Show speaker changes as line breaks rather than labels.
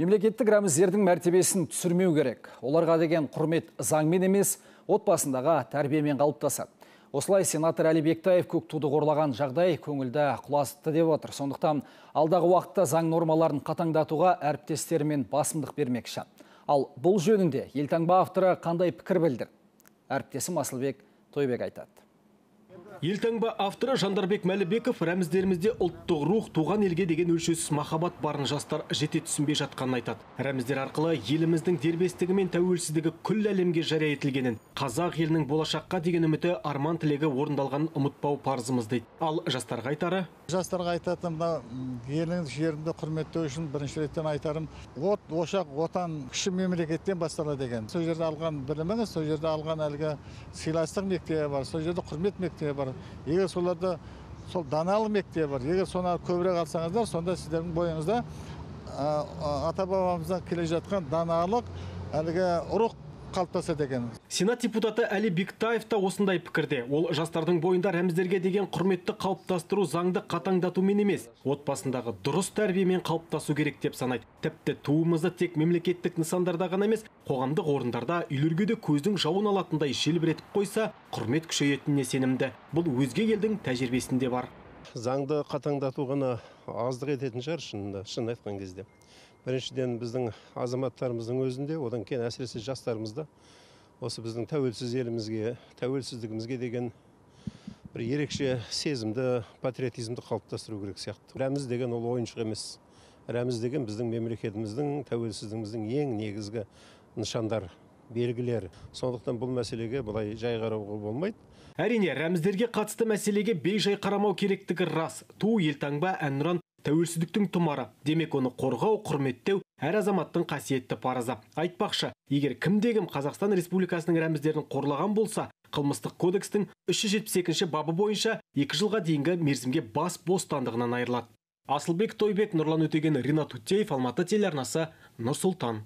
Мемлекеттік рәміздердің мәртебесін түсірмеу керек. Оларға деген құрмет заңмен емес, отбасындағы тәрбиемен қалыптасады. Осылай сенатор Әли Бектаев көк туды қорлаған жағдай көңілді құласытты деп отыр. Сондықтан алдағы уақытта заң нормаларын қатаңдатуға әріптестерімен басымдық бермекші. Ал бұл жөнінде елтаңба авторы қандай пікір білдір? Әріптесім Асылбек Тойбек айтады.
Елтаңба авторы Жандарбек Мәлібеков рәміздерімізде ұлттық рух туған елге деген өлшеусіз махаббат барын жастар жете түсінбей жатқанын айтады. Рәміздер арқылы еліміздің дербестігі мен тәуелсіздігі күллі әлемге жария етілгенін, қазақ елінің болашаққа деген үміті арман тілегі орындалғанын ұмытпау парызымыз дейді. Ал жастарға айтары
жастарға айтатым мына еліңіз жерімді құрметтеу үшін бірінші реттен айтарым от ошақ отан кіші мемлекеттен басталады деген сол жерде алған біліміңіз сол жерде алған әлгі сыйластық мектебі бар сол жерде құрмет мектебі бар егер соларды сол даналық мектебі бар егер соны көбірек алсаңыздар сонда сіздердің бойыңызда ата бабамыздан келе жатқан даналық әлгі рух қалыптасады екен
сенат депутаты әли бектаев та осындай пікірде. Ол жастардың бойында рәміздерге деген құрметті қалыптастыру заңды қатаңдатумен емес отбасындағы дұрыс тәрбиемен қалыптасу керек деп санайды. Тіпті туымызды тек мемлекеттік нысандарда ғана емес қоғамдық орындарда үйлерге де көздің жауын алатындай желбіретіп қойса құрмет күшейетініне сенімді. Бұл өзге елдің тәжірибесінде бар.
Заңды қатаңдату ғана аздық ететін шығар шынында шын айтқан кезде. Біріншіден біздің азаматтарымыздың өзінде одан кейін әсіресе жастарымызда осы біздің тәуелсіз елімізге тәуелсіздігімізге деген бір ерекше сезімді патриотизмді қалыптастыру керек сияқты. Рәміз деген ол ойыншық емес. Рәміз деген біздің мемлекетіміздің тәуелсіздігіміздің ең негізгі нышандар. Белгілер. Сондықтан бұл мәселеге былай жай қарауға болмайды.
Әрине рәміздерге қатысты мәселеге бейжай қарамау керектігі рас. Ту елтаңба әнұран тәуелсіздіктің тұмары. Демек оны қорғау құрметтеу әр азаматтың қасиетті парызы. Айтпақшы егер кімде кім қазақстан республикасының рәміздерін қорлаған болса қылмыстық кодекстің 372 бабы бойынша екі жылға дейінгі мерзімге бас бостандығынан айырылады. Асылбек тойбек нұрлан өтеген ринат утеев алматы телеарнасы нұр сұлтан.